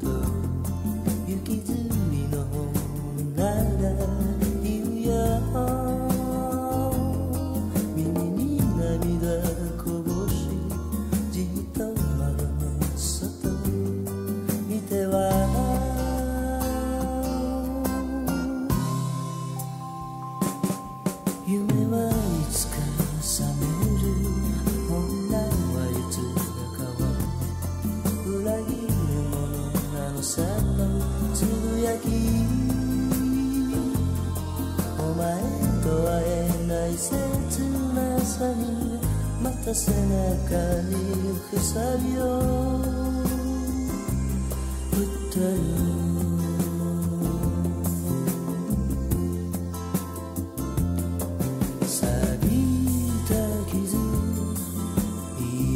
the 切なさにまた背中に塞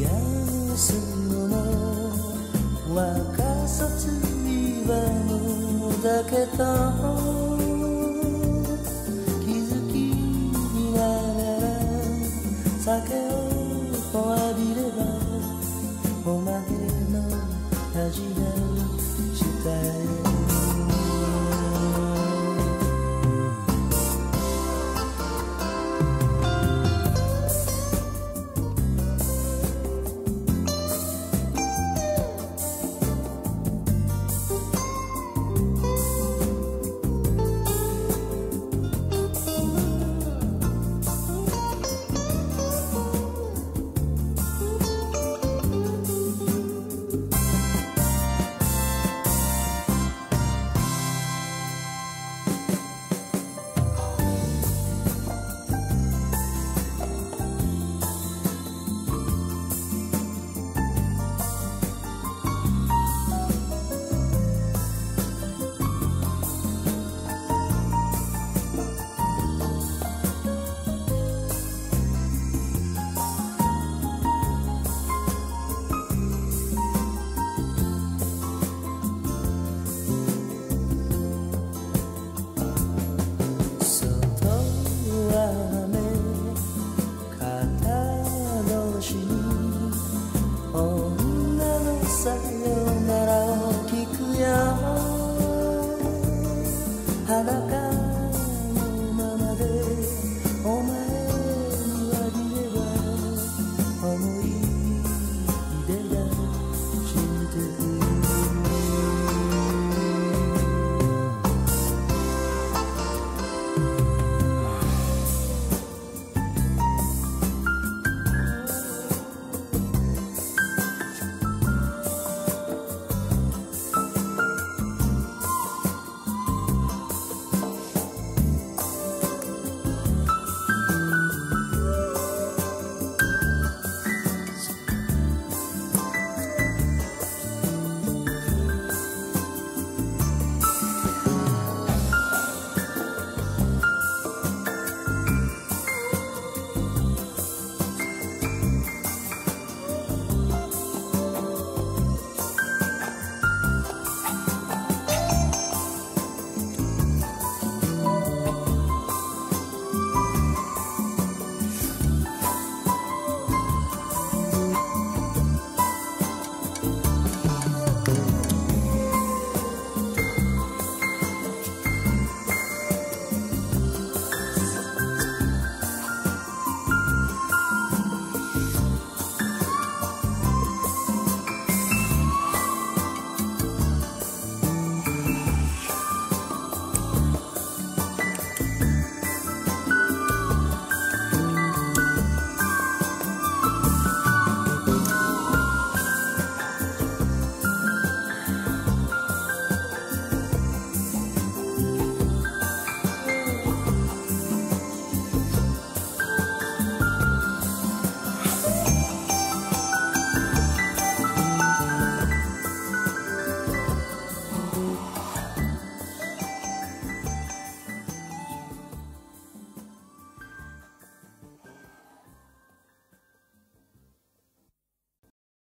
やす二の若さ次はのだけど side